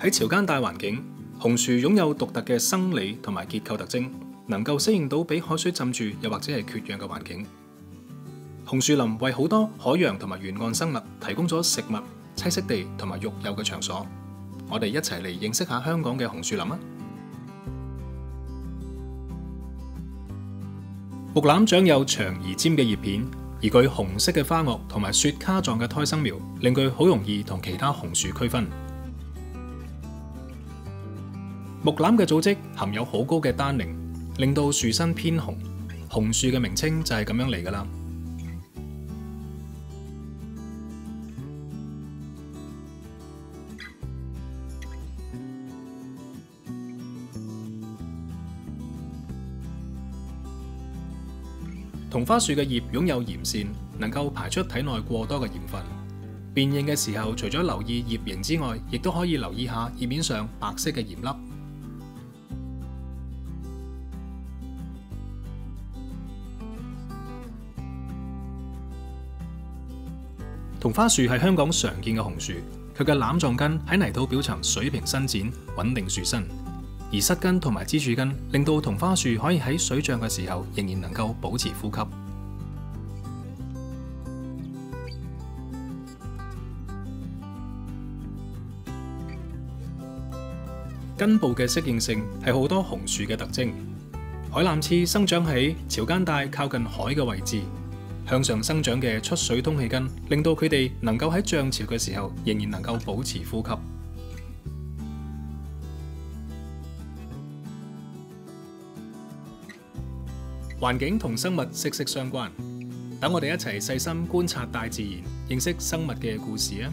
喺潮間大環境，紅樹擁有獨特嘅生理同埋結構特徵，能夠適應到俾海水浸住又或者係缺氧嘅環境。紅樹林為好多海洋同埋沿岸生物提供咗食物、棲息地同埋育幼嘅場所。我哋一齊嚟認識下香港嘅紅樹林啊！木欖長有長而尖嘅葉片，而佢紅色嘅花萼同埋雪茄狀嘅胎生苗，令佢好容易同其他紅樹區分。木榄嘅組織含有好高嘅單寧，令到樹身偏紅。紅樹嘅名稱就係咁樣嚟㗎喇。同花樹嘅葉擁有鹽腺，能夠排出體內過多嘅鹽分。辨认嘅時候，除咗留意葉形之外，亦都可以留意下葉面上白色嘅鹽粒。同花樹係香港常見嘅紅樹，佢嘅欖狀根喺泥土表層水平伸展，穩定樹身。而膝根同埋支柱根令到同花樹可以喺水漲嘅時候仍然能夠保持呼吸。根部嘅適應性係好多紅樹嘅特徵。海欖刺生長喺潮間帶靠近海嘅位置，向上生长嘅出水通气根令到佢哋能够喺涨潮嘅时候仍然能够保持呼吸。环境同生物息息相关，等我哋一齐细心观察大自然，认识生物嘅故事啊！